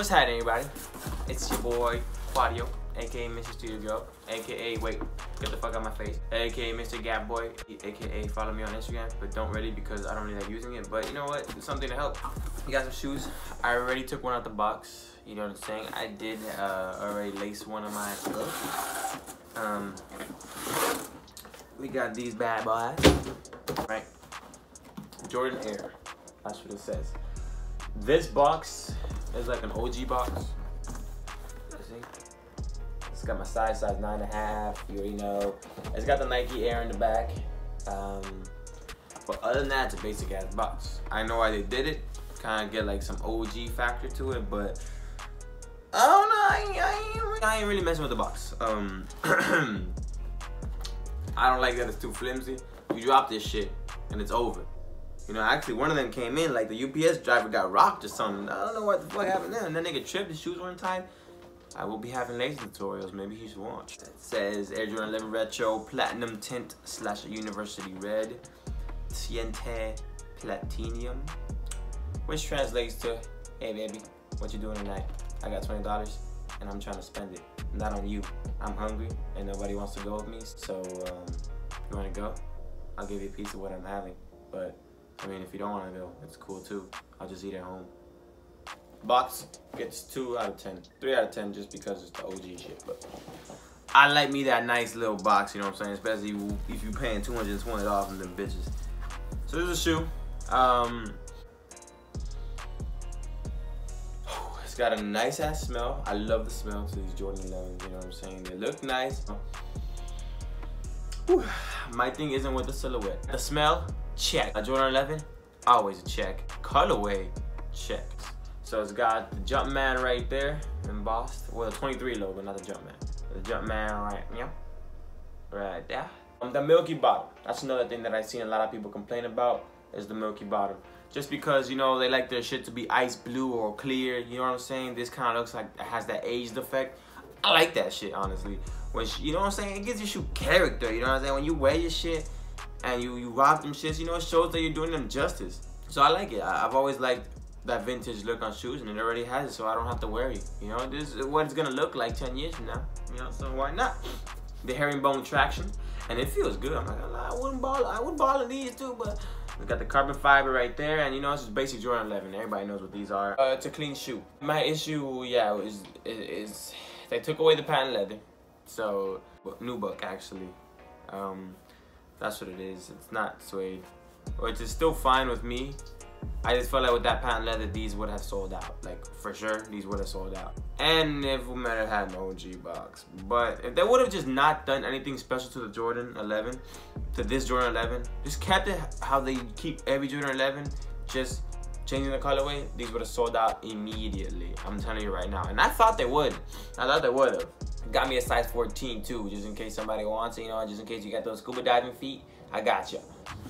What's happening, everybody? It's your boy, Claudio, aka Mr. Studio Girl, aka, wait, get the fuck out of my face, aka Mr. Gap Boy, aka follow me on Instagram, but don't really because I don't really like using it. But you know what? It's something to help. You got some shoes. I already took one out the box. You know what I'm saying? I did uh, already lace one of my gloves. Um, we got these bad boys, right? Jordan Air. That's what it says. This box is like an OG box. See? It's got my size, size nine and a half. You already know. It's got the Nike Air in the back. Um, but other than that, it's a basic ass box. I know why they did it. Kind of get like some OG factor to it, but I don't know. I ain't, I I ain't really messing with the box. Um, I don't like that it's too flimsy. You drop this shit and it's over. You know, actually, one of them came in, like the UPS driver got rocked or something. I don't know what the fuck happened there. And then nigga tripped, his shoes weren't tied. I will be having laser tutorials. Maybe you should watch. It says Air Jordan 11 Retro Platinum Tint slash University Red Tiente Platinum. Which translates to, hey baby, what you doing tonight? I got $20 and I'm trying to spend it. Not on you. I'm hungry and nobody wants to go with me. So, um, you wanna go? I'll give you a piece of what I'm having. But I mean, if you don't want to go, it's cool too. I'll just eat at home. Box gets 2 out of 10. 3 out of 10 just because it's the OG shit. But I like me that nice little box, you know what I'm saying? Especially if you're paying 220 dollars on them bitches. So this is a shoe. Um, it's got a nice ass smell. I love the smell to these Jordan 11s, you know what I'm saying? They look nice. Whew. My thing isn't with the silhouette. The smell, check. A Jordan 11, always a check. Colorway, check. So it's got the Jumpman right there embossed. Well, the 23 logo, not the Jumpman. The Jumpman right, yeah, right there. Um, the Milky Bottom. That's another thing that I've seen a lot of people complain about is the Milky Bottom. Just because, you know, they like their shit to be ice blue or clear, you know what I'm saying? This kind of looks like it has that aged effect. I like that shit, honestly. Which, you know what I'm saying? It gives your shoe character, you know what I'm saying? When you wear your shit, and you, you rock them shits, you know, it shows that you're doing them justice. So I like it. I, have always liked that vintage look on shoes, and it already has it, so I don't have to worry. You know, this is what it's gonna look like 10 years from now. You know, so why not? The herringbone traction, and it feels good. I'm lie, I wouldn't ball, I would ball in these too, but we got the carbon fiber right there, and you know, it's just basic Jordan 11. Everybody knows what these are. Uh, it's a clean shoe. My issue, yeah, is, is, they took away the patent leather. So, nubuck actually. Um, that's what it is. It's not suede. Which is still fine with me. I just felt like with that patent leather, these would have sold out. Like, for sure, these would have sold out. And if we might have had an OG box. But if they would have just not done anything special to the Jordan 11, to this Jordan 11, just kept it how they keep every Jordan 11, just changing the colorway, these would have sold out immediately. I'm telling you right now. And I thought they would. I thought they would have. Got me a size 14 too, just in case somebody wants it, you know, just in case you got those scuba diving feet, I got you.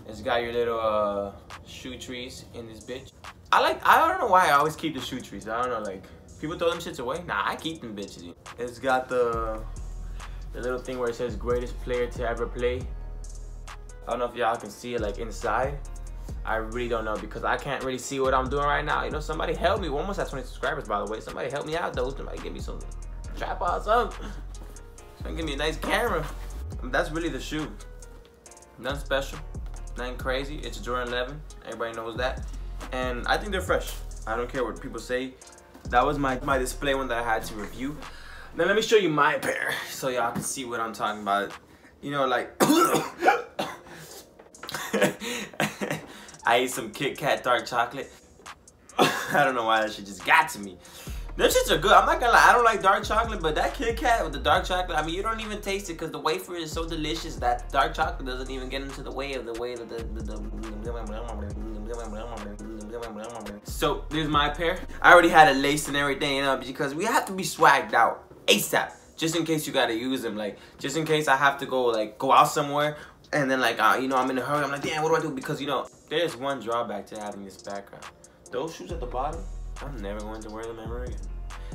It's got your little uh, shoe trees in this bitch. I like, I don't know why I always keep the shoe trees. I don't know, like, people throw them shits away. Nah, I keep them bitches. It's got the, the little thing where it says greatest player to ever play. I don't know if y'all can see it like inside. I really don't know because I can't really see what I'm doing right now. You know, somebody help me. We almost at 20 subscribers, by the way. Somebody help me out, though. Somebody give me some tripod, something. Somebody give me a nice camera. That's really the shoe. Nothing special. Nothing crazy. It's a Jordan 11. Everybody knows that. And I think they're fresh. I don't care what people say. That was my, my display one that I had to review. Now let me show you my pair so y'all can see what I'm talking about. You know, like... I ate some Kit Kat dark chocolate. I don't know why that shit just got to me. Them shits are good. I'm not gonna lie, I don't like dark chocolate, but that Kit Kat with the dark chocolate, I mean, you don't even taste it because the wafer is so delicious that dark chocolate doesn't even get into the way of the way that the, the, the so there's my pair. I already had a lace and everything, you know, because we have to be swagged out ASAP, just in case you gotta use them, like just in case I have to go like go out somewhere and then like uh, you know I'm in a hurry. I'm like, damn, what do I do? Because you know there's one drawback to having this background. Those shoes at the bottom, I'm never going to wear them ever again.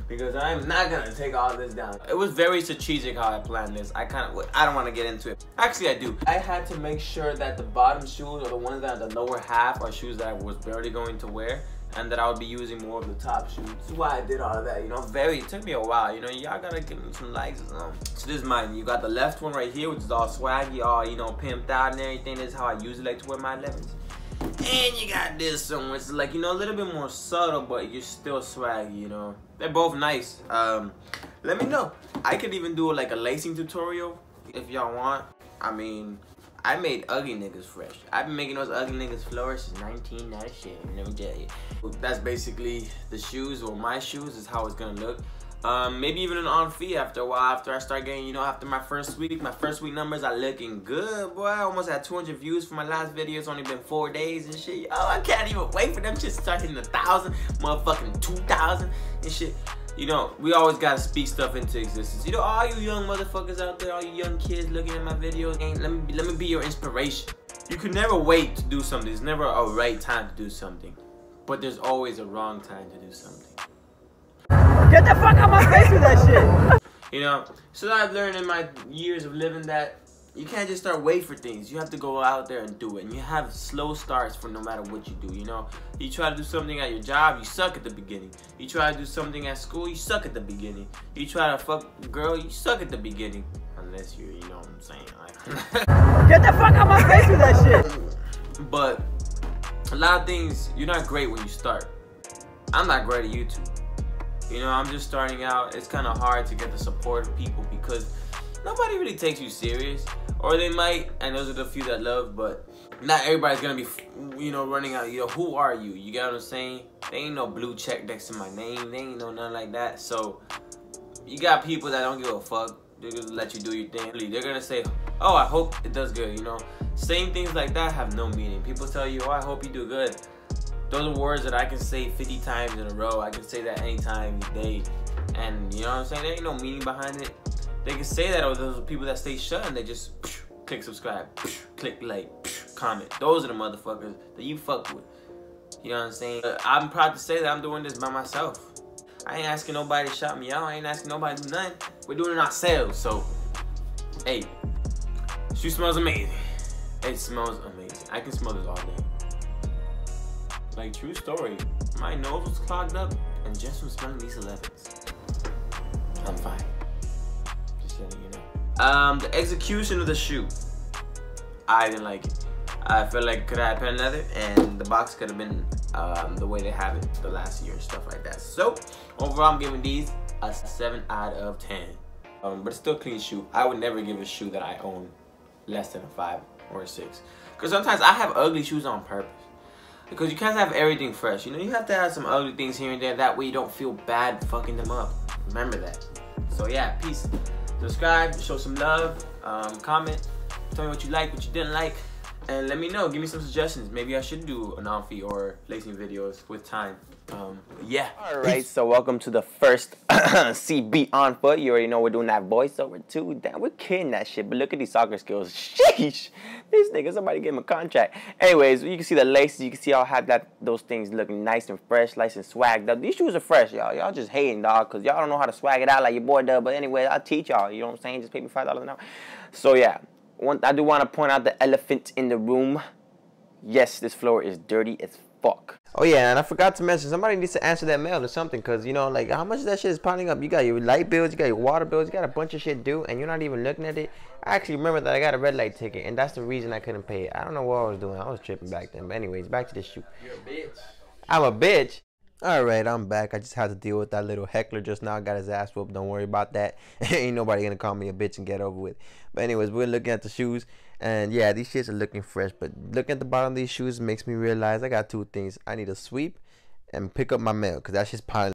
Because I'm not gonna take all this down. It was very strategic how I planned this. I kind of, I don't want to get into it. Actually, I do. I had to make sure that the bottom shoes or the ones that are the lower half are shoes that I was barely going to wear. and that I would be using more of the top shoes. That's why I did all of that. You know, very it took me a while. You know, y'all gotta give me some likes or something. So this is mine. You got the left one right here, which is all swaggy, all you know, pimped out and everything. This is how I usually like to wear my 11s. And you got this one, which is like you know a little bit more subtle, but you're still swaggy. You know, they're both nice. Um, let me know. I could even do like a lacing tutorial if y'all want. I mean, I made ugly niggas fresh. I've been making those ugly niggas flourish since 1997. Let me tell you. That's basically the shoes, or my shoes, is how it's gonna look. Um, maybe even an on fee after a while, after I start getting, you know, after my first week, my first week numbers are looking good, boy. I almost had 200 views for my last video. It's only been four days and shit. Oh, I can't even wait for them to start hitting a thousand, motherfucking 2,000 and shit you know, we always gotta speak stuff into existence. You know, all you young motherfuckers out there, all you young kids looking at my videos, let me let me be your inspiration. You can never wait to do something. There's never a right time to do something, but there's always a wrong time to do something. Get the fuck out my face with that shit. You know, so I've learned in my years of living that you can't just start wait for things. You have to go out there and do it. And you have slow starts for no matter what you do. You know, you try to do something at your job, you suck at the beginning. You try to do something at school, you suck at the beginning. You try to fuck a girl, you suck at the beginning. Unless you, you know what I'm saying. Like, Get the fuck out my face with that shit. But a lot of things, you're not great when you start. I'm not great at YouTube. You know, I'm just starting out. It's kind of hard to get the support of people because nobody really takes you serious. Or they might, and those are the few that love, but not everybody's gonna be, you know, running out. You know, who are you? You get what I'm saying? They ain't no blue check next to my name. They ain't no nothing like that. So you got people that don't give a fuck. They're gonna let you do your thing. They're gonna say, "Oh, I hope it does good." You know, saying things like that have no meaning. People tell you, "Oh, I hope you do good." Those are words that I can say 50 times in a row. I can say that anytime, day, and you know what I'm saying. There ain't no meaning behind it. They can say that, or those people that stay shut and they just click subscribe, click like, comment. Those are the motherfuckers that you fuck with. You know what I'm saying? I'm proud to say that I'm doing this by myself. I ain't asking nobody to shout me out. I ain't asking nobody to do nothing. We're doing it ourselves. So, hey, she smells amazing. It smells amazing. I can smell this all day. Like, true story. My nose was clogged up and just from smelling these 11s. I'm fine. Just letting you know. Um, the execution of the shoe, I didn't like it. I felt like could have been leather, and the box could have been um, the way they have it the last year and stuff like that. So overall, I'm giving these a seven out of ten. Um, but it's still a clean shoe. I would never give a shoe that I own less than a five or a six. Because sometimes I have ugly shoes on purpose. Because you can't have everything fresh. You know, you have to have some ugly things here and there. That way you don't feel bad fucking them up. Remember that. So yeah, peace subscribe, show some love, um, comment, tell me what you like, what you didn't like, and let me know. Give me some suggestions. Maybe I should do an on or lacing videos with time. Um, yeah. All right. So welcome to the first CB on foot. You already know we're doing that voiceover too. Damn, we're kidding that shit. But look at these soccer skills. Sheesh. These niggas, somebody give him a contract. Anyways, you can see the laces. You can see how have that those things looking nice and fresh, nice and swagged up. These shoes are fresh, y'all. Y'all just hating, dog, because y'all don't know how to swag it out like your boy does. But anyway, I'll teach y'all. You know what I'm saying? Just pay me five dollars an hour. So yeah, one, I do want to point out the elephant in the room. Yes, this floor is dirty as fuck. Oh yeah, and I forgot to mention somebody needs to answer that mail or something, cause you know like how much of that shit is piling up. You got your light bills, you got your water bills, you got a bunch of shit due, and you're not even looking at it. I actually remember that I got a red light ticket, and that's the reason I couldn't pay it. I don't know what I was doing. I was tripping back then. But anyways, back to the shoot. You're a bitch. I'm a bitch. Alright, I'm back. I just had to deal with that little heckler just now. Got his ass whooped. Don't worry about that. Ain't nobody gonna call me a bitch and get over with. But anyways, we're looking at the shoes. And yeah, these shits are looking fresh. But looking at the bottom of these shoes makes me realize I got two things. I need to sweep and pick up my mail. Because that's just piling